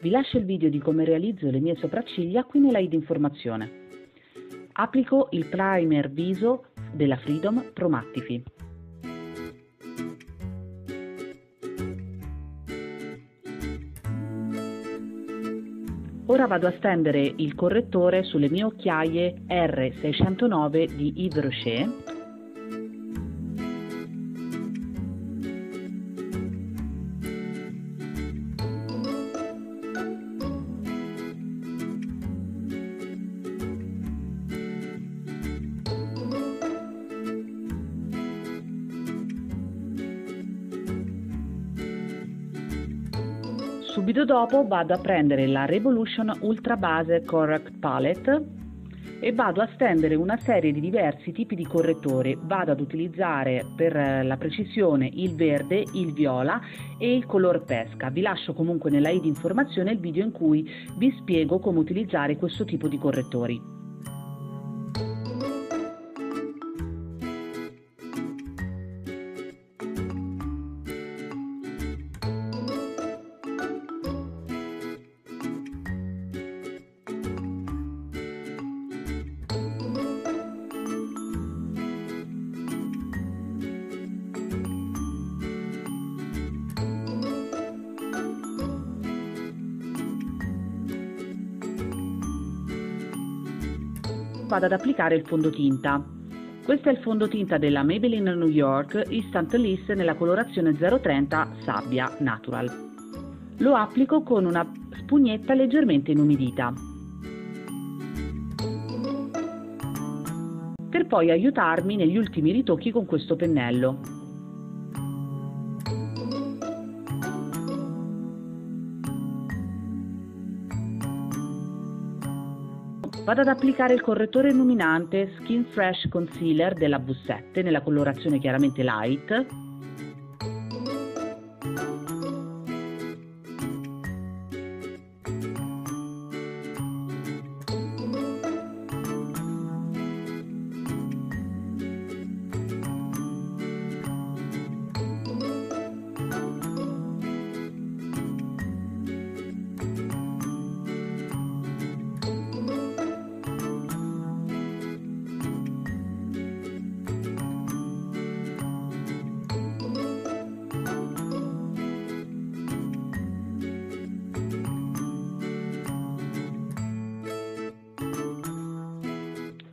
Vi lascio il video di come realizzo le mie sopracciglia qui nella id informazione. Applico il primer viso della Freedom Pro Mattify. Ora vado a stendere il correttore sulle mie occhiaie R609 di Yves Rocher Subito dopo vado a prendere la Revolution Ultra Base Correct Palette e vado a stendere una serie di diversi tipi di correttori. Vado ad utilizzare per la precisione il verde, il viola e il color pesca. Vi lascio comunque nella i di informazione il video in cui vi spiego come utilizzare questo tipo di correttori. Vado ad applicare il fondotinta. Questo è il fondotinta della Maybelline New York Instant Liss nella colorazione 030 Sabbia Natural. Lo applico con una spugnetta leggermente inumidita. Per poi aiutarmi negli ultimi ritocchi con questo pennello. Vado ad applicare il correttore illuminante Skin Fresh Concealer della V7 nella colorazione chiaramente light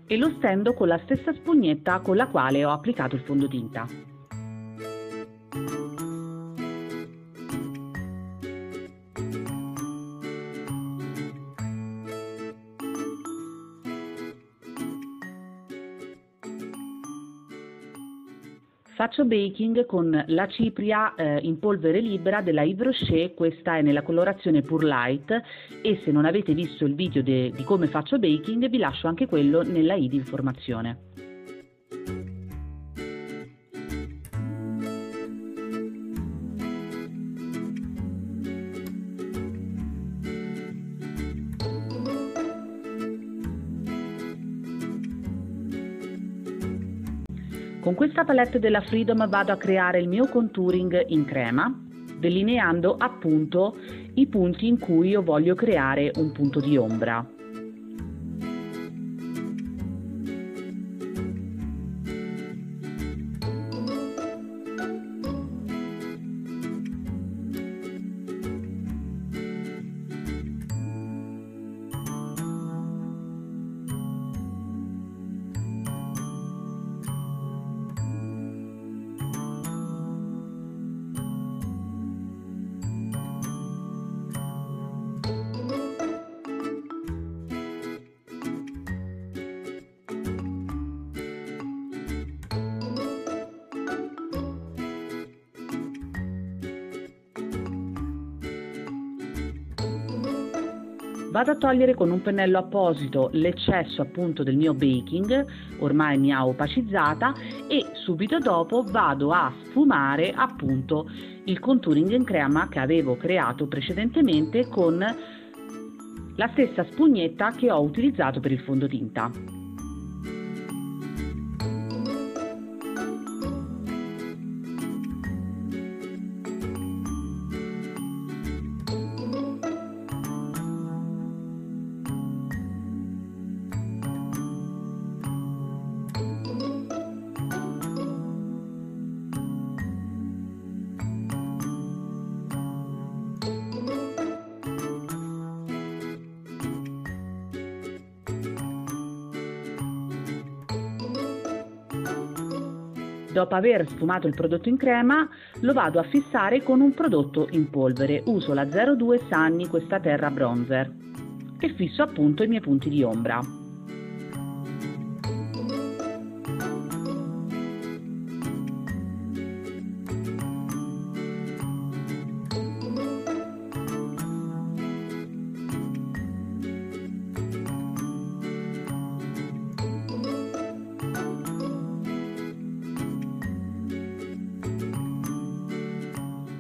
e lo stendo con la stessa spugnetta con la quale ho applicato il fondotinta. Faccio baking con la cipria eh, in polvere libera della Yves Rocher, questa è nella colorazione Pure Light e se non avete visto il video di come faccio baking vi lascio anche quello nella i di informazione. Con questa palette della Freedom vado a creare il mio contouring in crema, delineando appunto i punti in cui io voglio creare un punto di ombra. Vado a togliere con un pennello apposito l'eccesso appunto del mio baking, ormai mi ha opacizzata e subito dopo vado a sfumare appunto il contouring in crema che avevo creato precedentemente con la stessa spugnetta che ho utilizzato per il fondotinta. Dopo aver sfumato il prodotto in crema lo vado a fissare con un prodotto in polvere. Uso la 02 Sunny questa terra bronzer e fisso appunto i miei punti di ombra.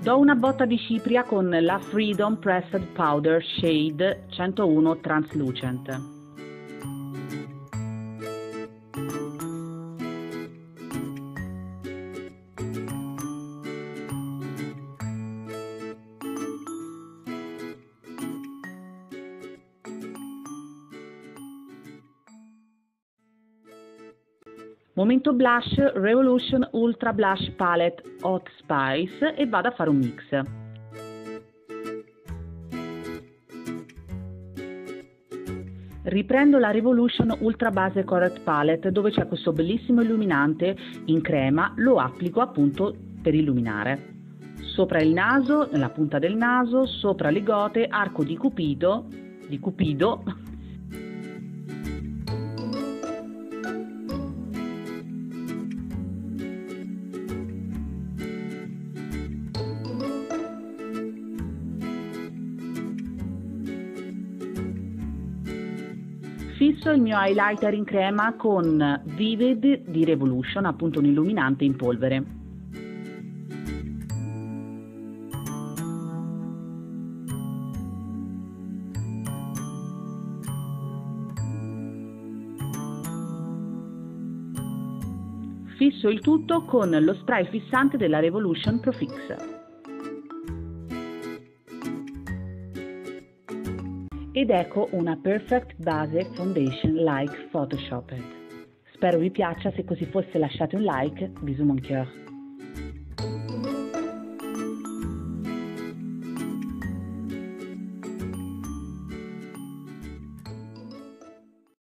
Do una botta di cipria con la Freedom Pressed Powder Shade 101 Translucent. Momento blush Revolution Ultra Blush Palette Hot Spice e vado a fare un mix. Riprendo la Revolution Ultra Base Correct Palette dove c'è questo bellissimo illuminante in crema, lo applico appunto per illuminare. Sopra il naso, nella punta del naso, sopra le gote, arco di cupido, di cupido Fisso il mio highlighter in crema con Vivid di Revolution, appunto un illuminante in polvere. Fisso il tutto con lo spray fissante della Revolution Profix. Ed ecco una Perfect Base Foundation like Photoshopped. Spero vi piaccia, se così fosse lasciate un like, bisous mon cœur.